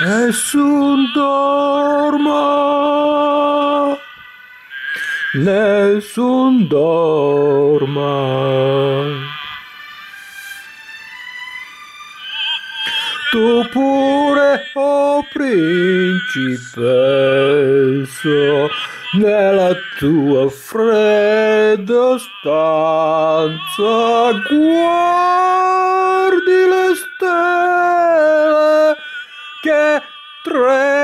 Nessun dorma, nessun dorma. Tu pure, oh principessa, nella tua fredda stanza guardi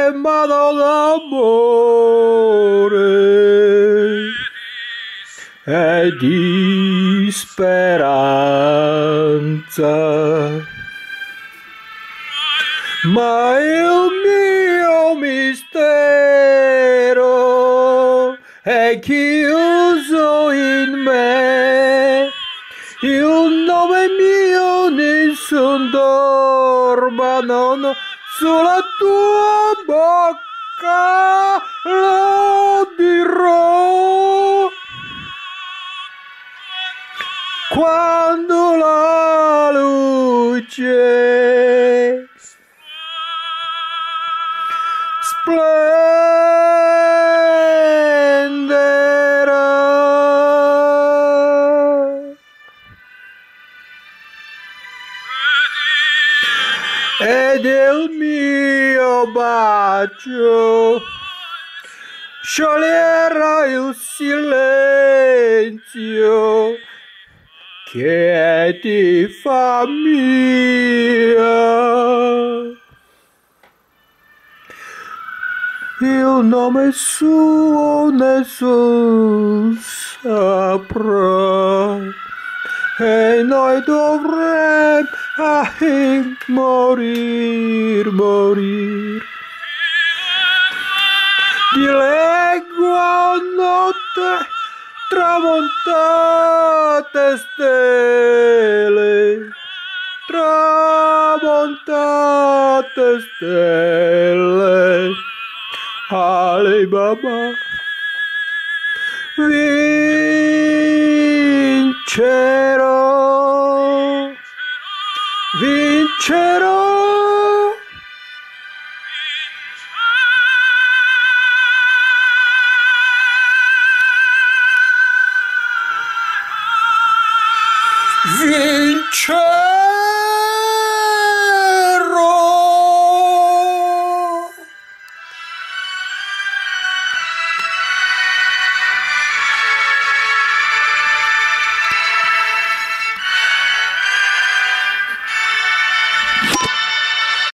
tremano d'amore e di speranza. Ma il mio mistero è chiuso in me. Il nome mio nessun dorma, non sulla tua lo dirò. Quando la luce splenderà ed il mio bacio scioglierà il silenzio che ti fa mia. Il nome suo nessun saprà e noi dovremmo ah, morir, morir. Di legua notte tramontate stelle, tramontate stelle. Vincero, Vincero. Vincero.